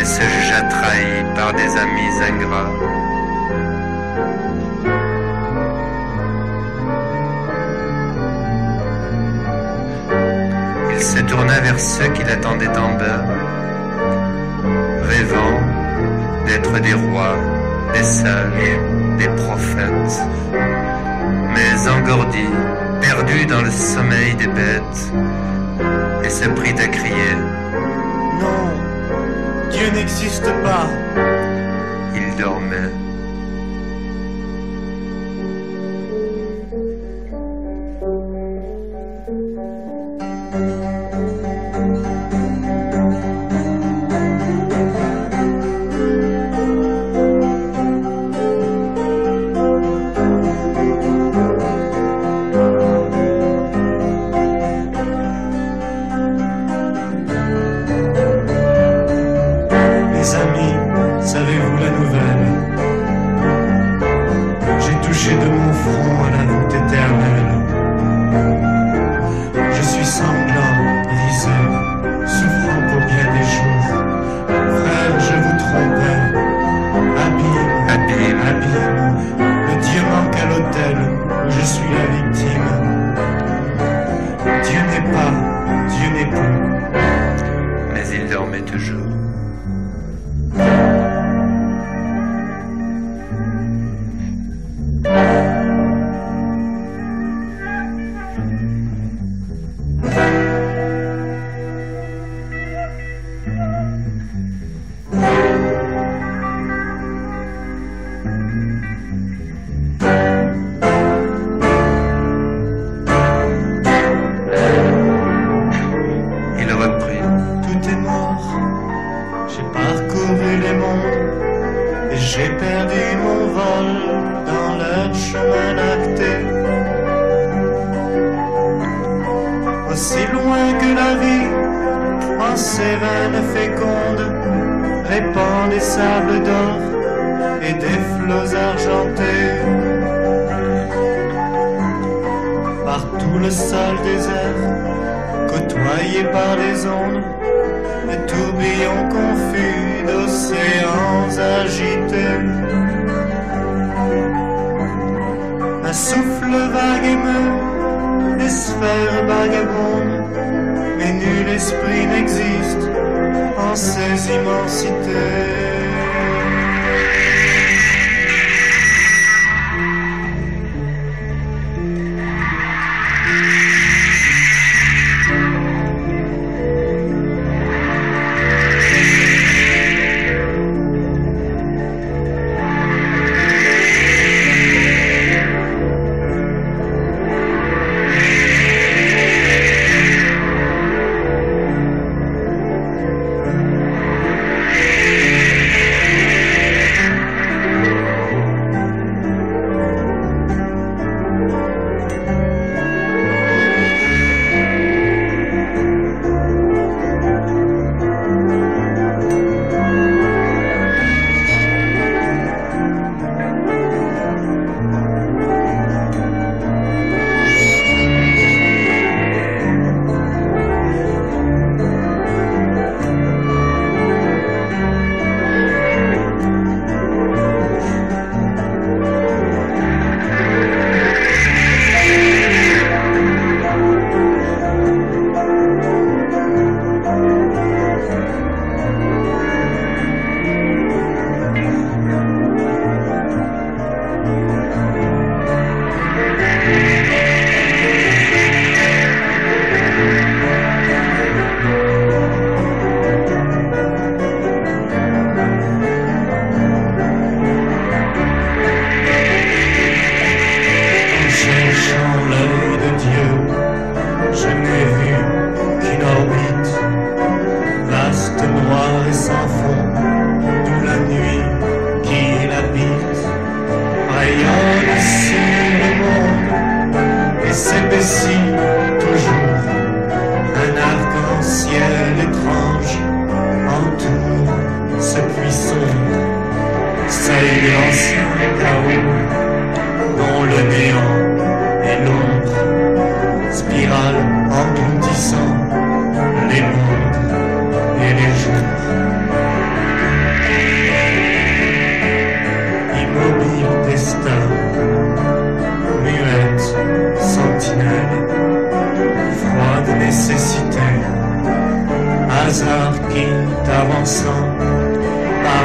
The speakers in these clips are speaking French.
et se jugea trahi par des amis ingrats. Il se tourna vers ceux qui l'attendaient en bas, rêvant d'être des rois, des sages, des prophètes, mais engourdi, perdu dans le sommeil des bêtes, et se prit à crier. N'existe pas. Il dormait. De mon front à la voûte éternelle. Je suis sanglant, brisé, souffrant pour bien des jours. Frère, je vous trompais. Abîme, Abîme. abîme. Le Dieu manque à l'autel où je suis la victime. Dieu n'est pas, Dieu n'est plus. mais il dormait toujours. Fécondes, répand des sables d'or et des flots argentés. Par tout le sol désert, côtoyé par les ondes, le tourbillon confus d'océans agités. Un souffle vague émeut les sphères vagabondes, mais nul esprit n'existe en ces immensités.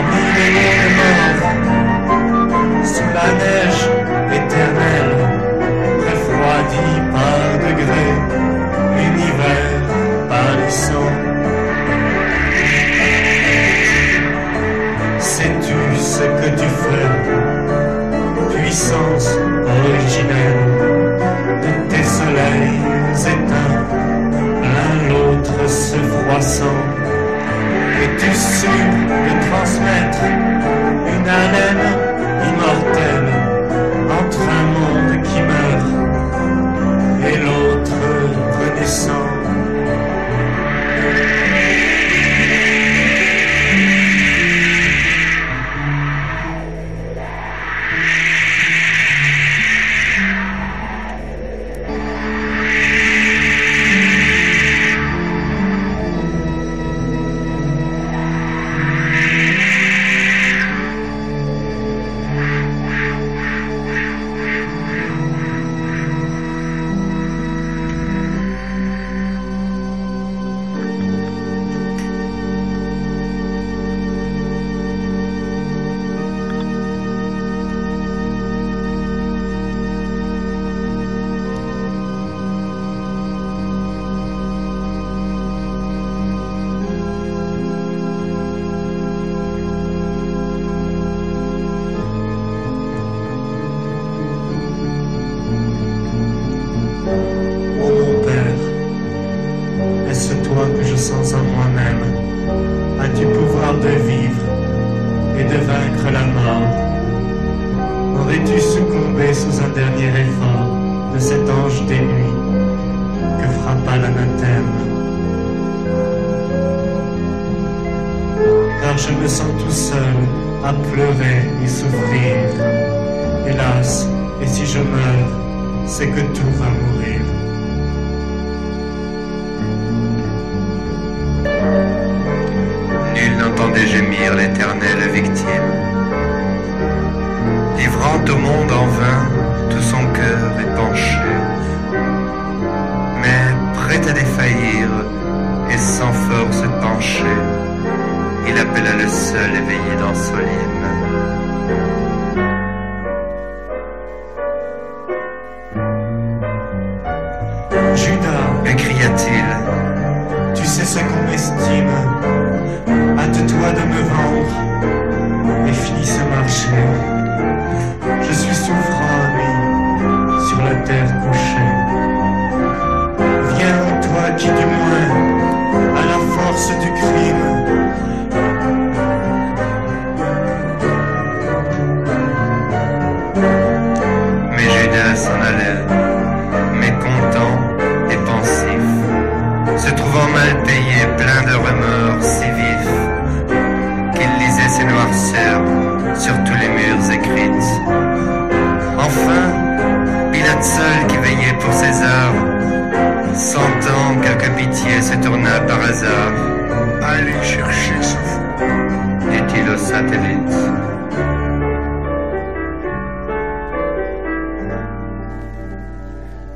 burning in the mouth. Still Et tu su de transmettre des nuits que frappa l'anathème Car je me sens tout seul à pleurer et souffrir. Hélas, et si je meurs, c'est que tout va mourir. Nul n'entendait gémir l'éternelle seul éveillé dans Solim. Judas, Mais cria-t-il, tu sais ce qu'on m'estime. Hâte-toi de me vendre et finis ce marché. Je suis souffrant, ami, sur la terre couchée. Viens, toi qui du moins à la force du crime.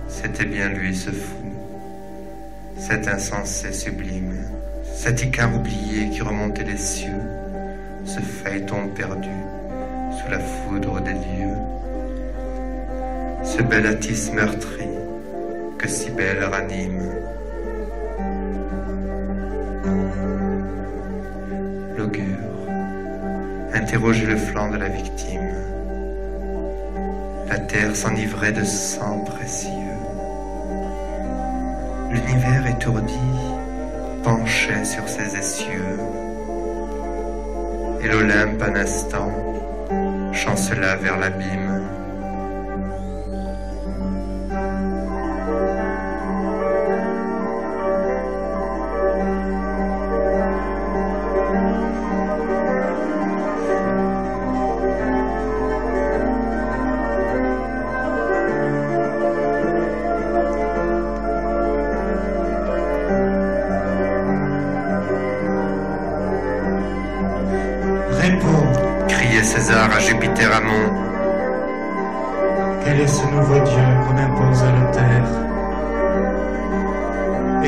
C'était bien lui ce fou, cet insensé sublime, cet Icare oublié qui remontait les cieux, ce phaéton perdu sous la foudre des dieux, ce bel Attis meurtri que si belle ranime. L'augure interrogeait le flanc de la victime. La terre s'enivrait de sang précieux. L'univers étourdi penchait sur ses essieux. Et l'Olympe un instant chancela vers l'abîme.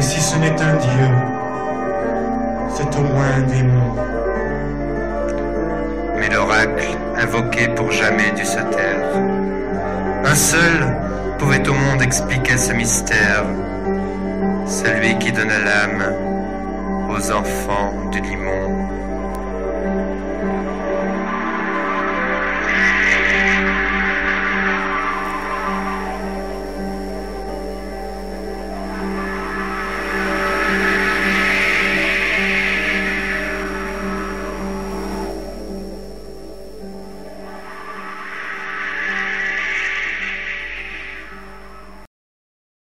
Et si ce n'est un Dieu, c'est au moins un démon. Mais l'oracle invoqué pour jamais dut se taire. Un seul pouvait au monde expliquer ce mystère, celui qui donna l'âme aux enfants du limon.